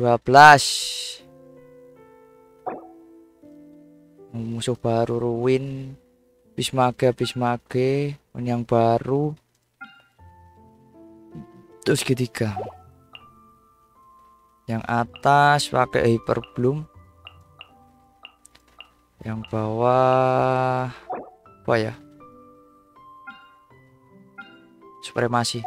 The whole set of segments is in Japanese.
12 musuh baru ruin bismage bismage. Yang baru. Terus ketiga yang atas pakai hyper bloom. Yang bawah apa ya? Supremasi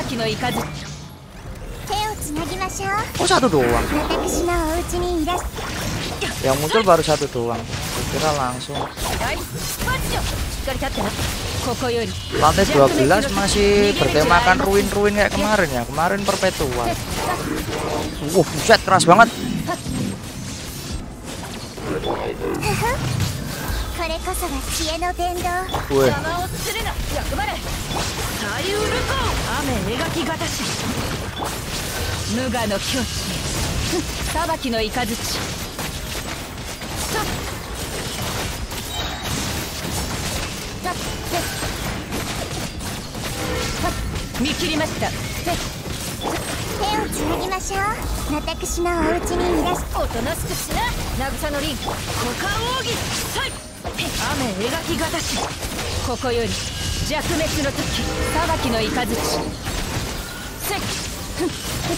hmm. Oh satu doang. Yang muncul baru satu doang. Kira langsung. Lantai 12 masih bertemakan ruin-ruin kayak kemarin ya. Kemarin perpetual. Wah, buset keras banget. Wih. 雨描き形し。無我の境地裁きの雷。見切りました手をつなぎましょう私のお家にいらしおとなしくしな渚のリン股間奥義雨描きがたしここより 弱滅の時裁きの雷せっ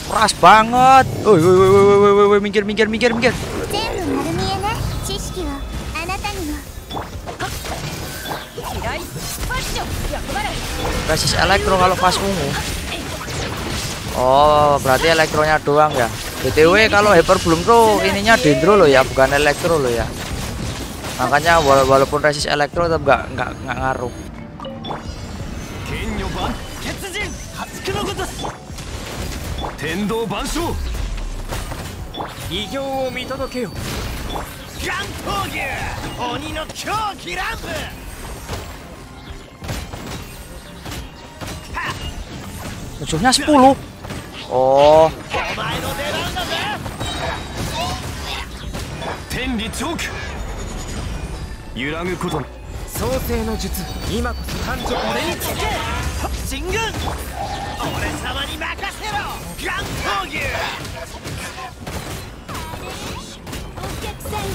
Keras banget. Woi, woi, woi, woi, woi, woi, woi, minggir, minggir, minggir, minggir. Resist elektro kalau pas ungu. Oh, berarti elektronya doang ya. BTW kalau hyper belum tuh ininya dendro loh ya, bukan elektro loh ya. Makanya walaupun resist elektro tetap nggak nggak Nggak ngaruh. 天道万象。異形を見届けよ。ガン闘牛鬼の狂気乱舞。Musuhnya 10 Oh 天理チョー。ク揺らぐこと。創世の術今こそ誕生。俺につけ。進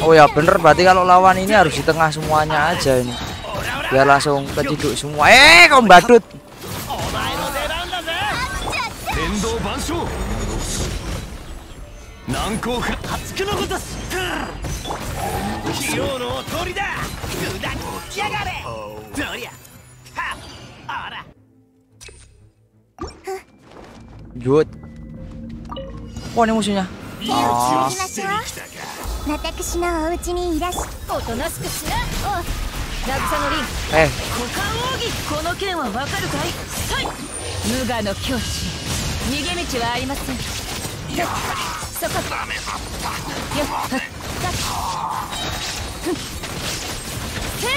Oh ya bener berarti kalau lawan ini harus di tengah semuanya aja ini biar langsung keciduk semua eh kau badut Jut. Oh, ini musuhnya. Oh. 私のお家にいらしおとなしくしな。お渚のリン。え股間奥義この剣はわかるかい？はい。無我の境地逃げ道はありません。そこダメだったよっだふ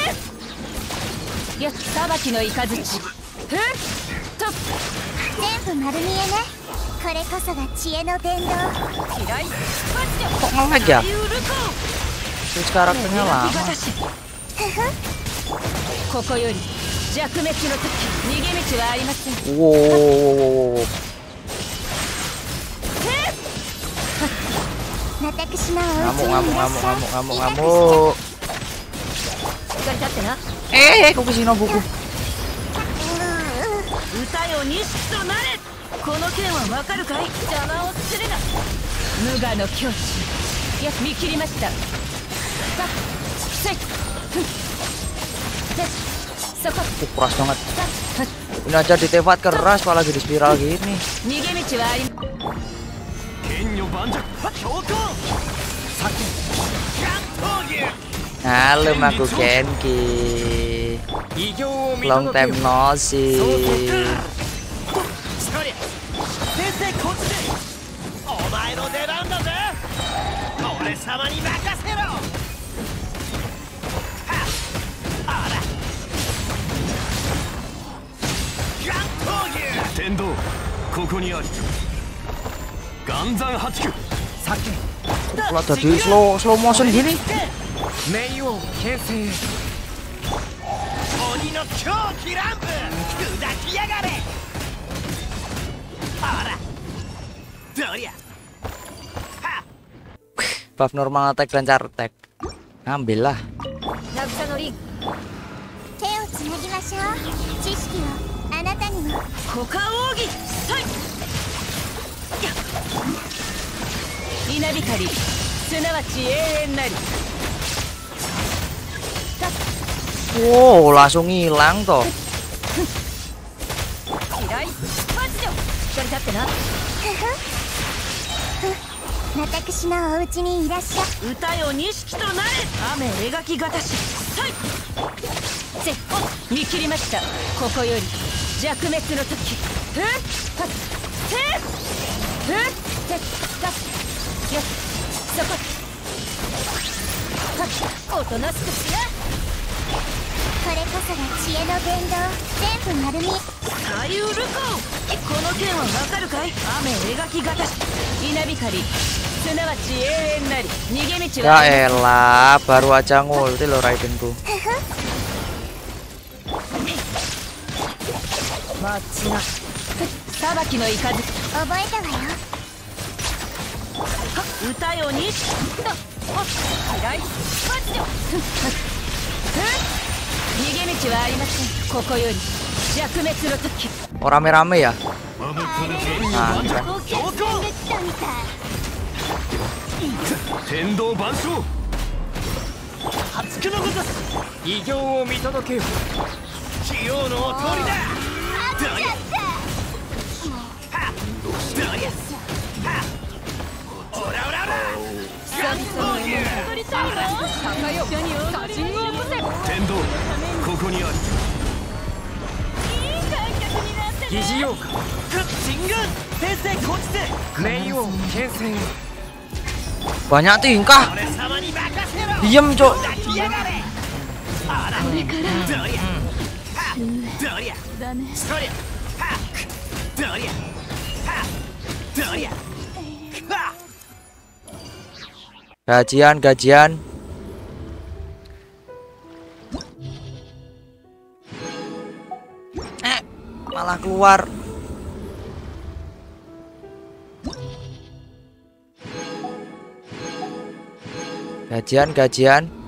んよっ裁きの雷ふんと部丸見えね。これこそが知恵の伝道こんにここより弱滅の時逃げ道はありませんおおおおまたくしのおうちにいらっしゃいがくしてええー、ここしの僕。歌よ錦となれこの剣はわかるかい邪魔をするな無我の境地や見切りましたさせそこ keras banget ini aja di tevat keras apalagi di spiral gini Halo aku Genki Long time no see お前の出番だぜ俺様に任せろ天道ここにあり岩山八九酒 Kalau tadi slow slow motion gini. Meiyo 牽制神の狂気乱舞。砕きやがれ。ほら。どりゃ buff normal attack dan char attack. 手をつなぎましょう。知識をあなたにも。股間奥義はい。稲光すなわち永遠なり wow langsung hilang toh. 嫌いマジでしのお家にいらっしゃ歌よ錦となれ雨描きがたしはい絶好見切りましたここより弱滅の時ふっはっふっふっふっはっよっそこはっおとなしくしなこれこそが知恵の伝道全部丸見え左右ルコこの剣はわかるかい？雨描きがたし稲光。すなわち永遠なり。逃げ道 ya は elah baru aja ngulti lo Raiden tuh. マッチな裁きの雷覚えたわよ。歌よにとお嫌いマジで。ふっ逃げ道はありません。ここより弱滅の時。oh rame-rame ya 守りなんかお客さんが来たみたい疑似妖怪神軍先生こちて冥王牽制 banyak tingkah 俺様に任せろ diem cok 抱き malah keluar. Gajian gajian